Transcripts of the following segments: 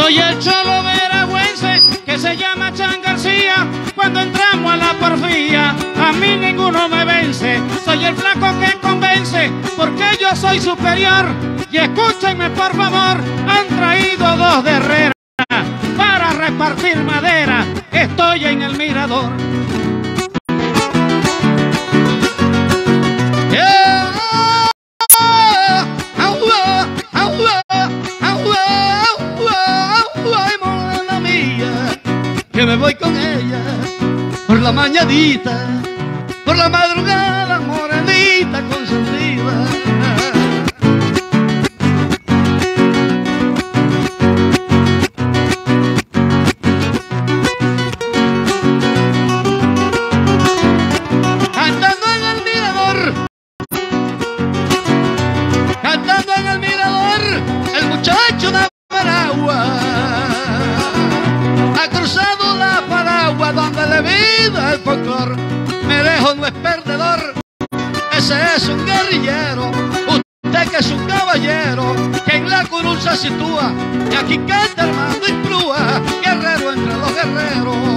Soy el cholo veragüense que se llama Chan García. Cuando entramos a la porfía, a mí ninguno me vence. Soy el flaco que convence, porque yo soy superior. Y escúchenme por favor, han traído dos de herrera para repartir madera. Estoy en el mirador. que me voy con ella por la mañanita, por la madrugada, morenita consentida. Es un guerrillero, usted que es un caballero, que en la curul se sitúa, y aquí canta armando y plúa, guerrero entre los guerreros.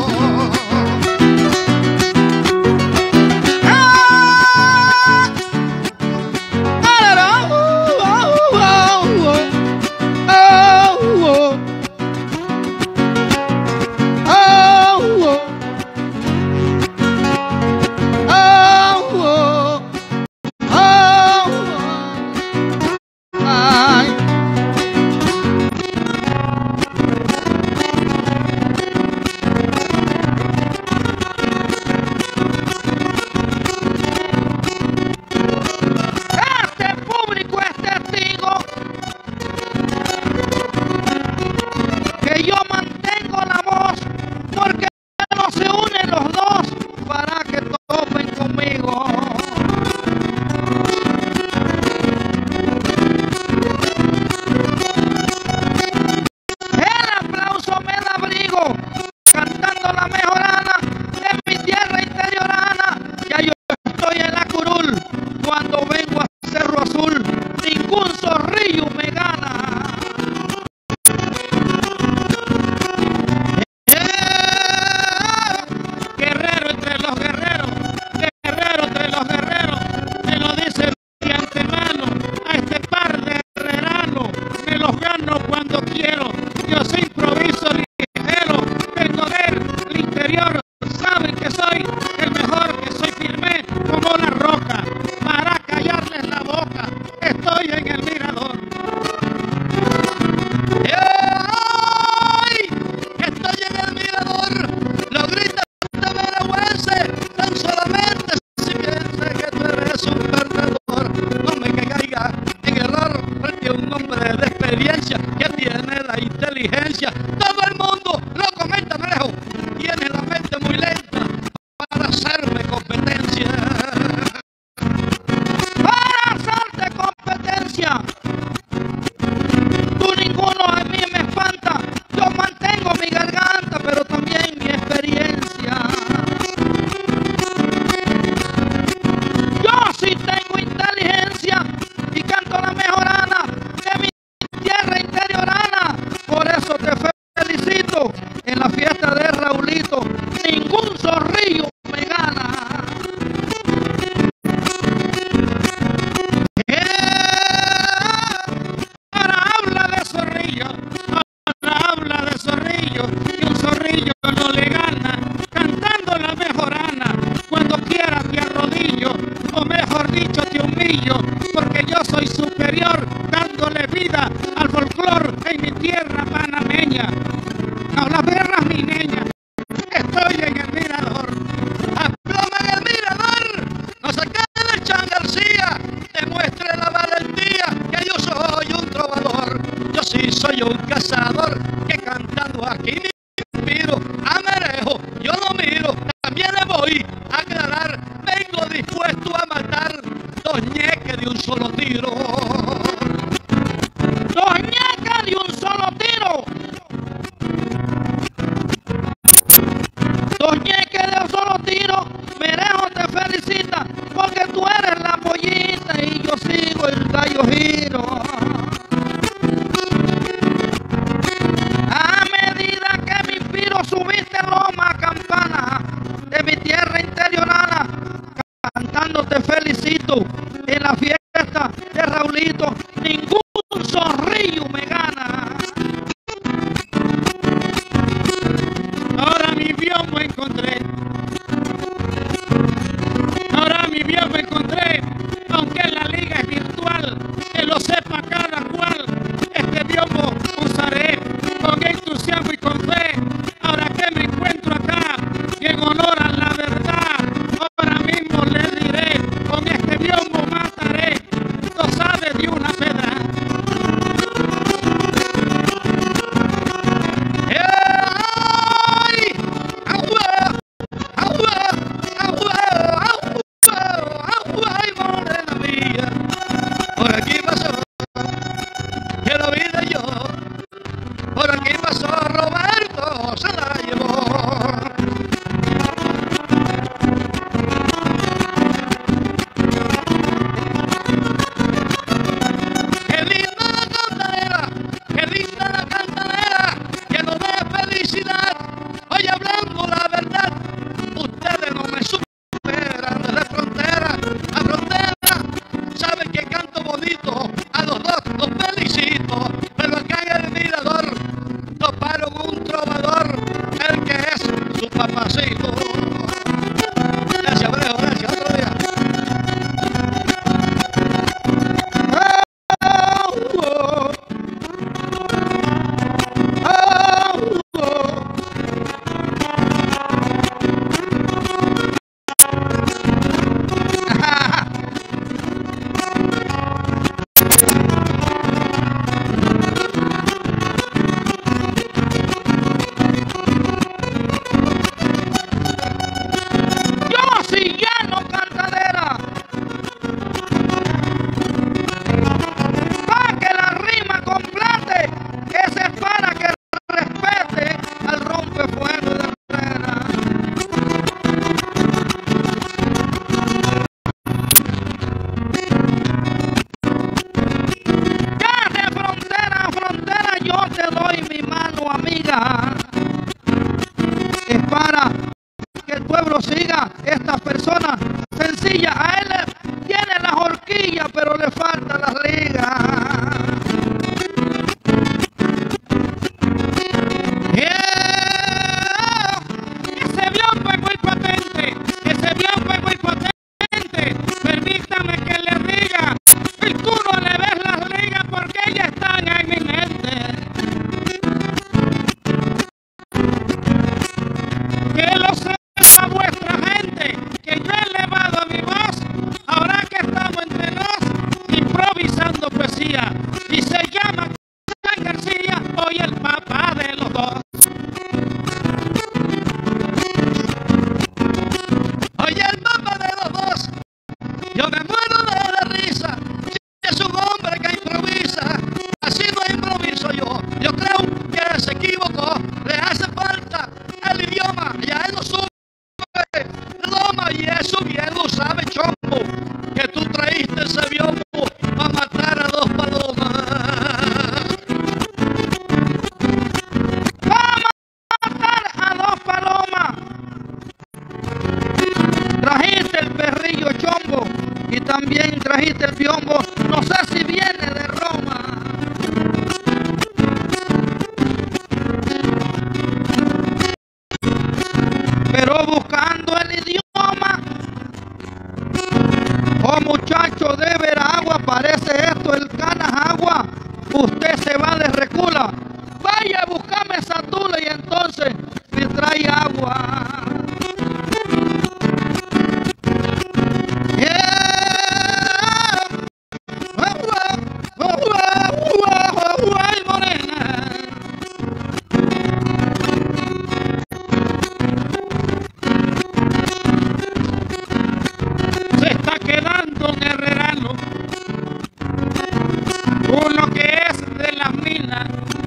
tierra panameña. necesito sobre ela. Sana.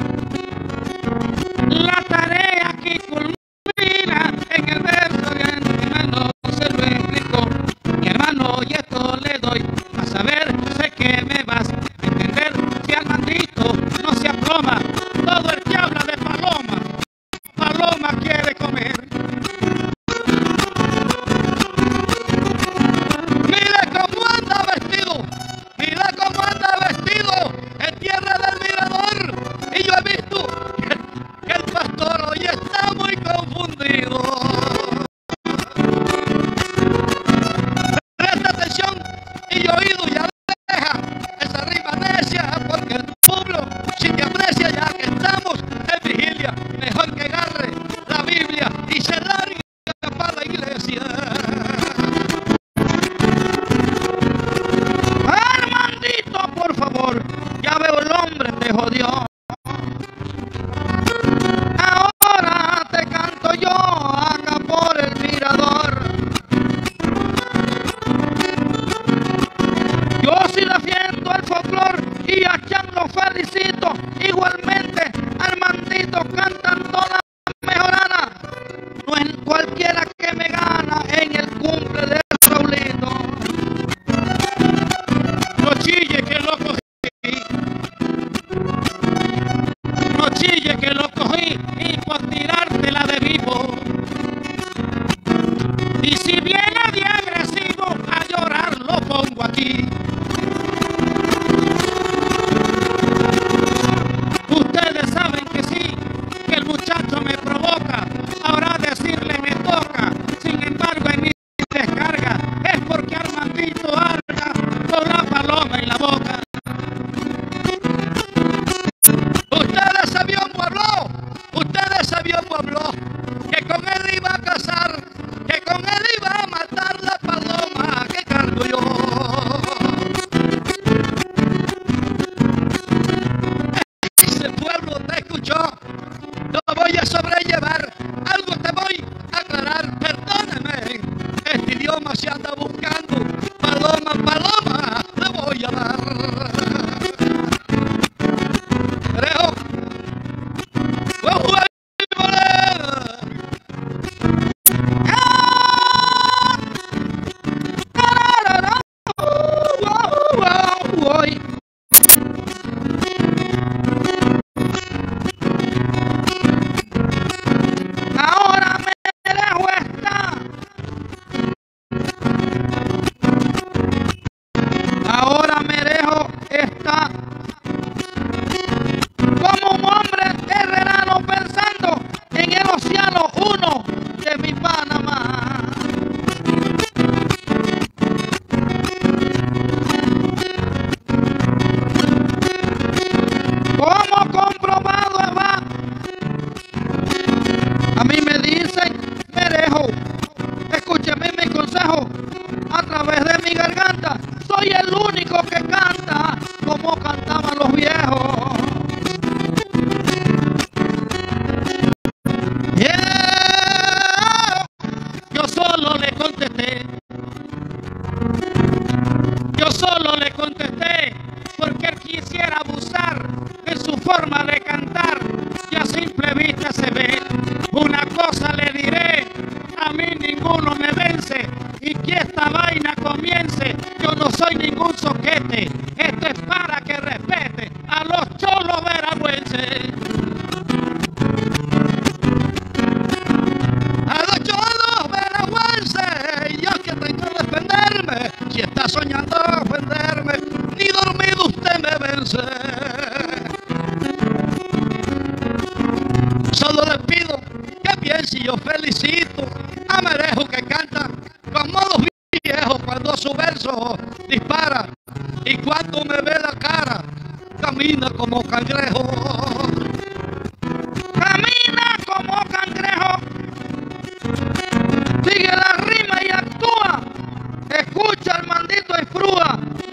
the Lord. farisitos igualmente al maldito cantan todas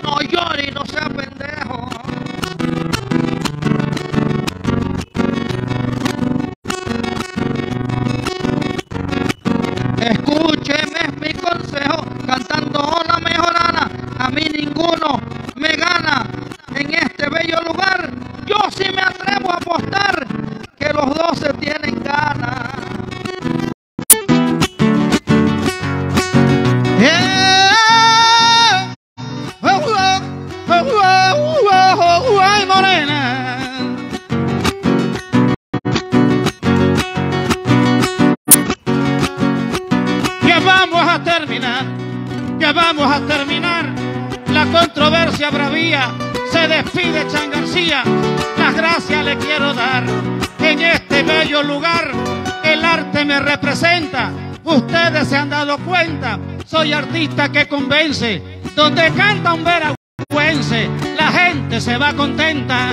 No llore y no sea pendejo. Que vamos a terminar la controversia bravía. Se despide Chan García, las gracias le quiero dar. En este bello lugar el arte me representa. Ustedes se han dado cuenta, soy artista que convence. Donde canta un veragüense, la gente se va contenta.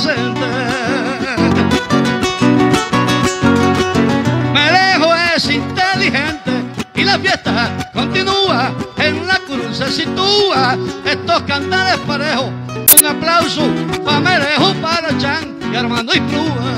Presente. Merejo es inteligente y la fiesta continúa. En la cruz se sitúa estos cantares parejos. Un aplauso para Merejo, para Chan y Armando y Plúa.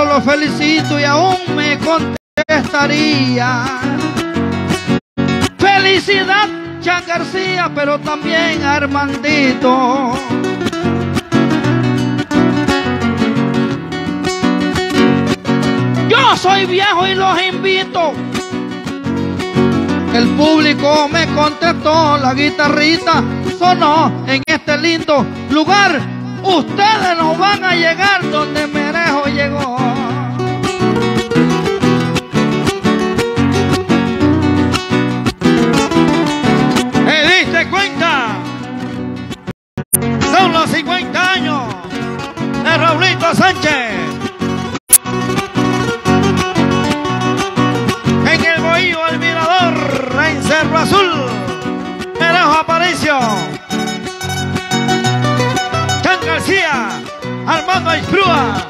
Pueblo lo felicito y aún me contestaría. Felicidad, Chan García, pero también Armandito. Yo soy viejo y los invito. El público me contestó, la guitarrita sonó en este lindo lugar. Ustedes no van a llegar donde Merejo llegó. En el Bohío El Mirador, en Cerro Azul, Merejo Aparicio, Chan García, Armando Isprúa,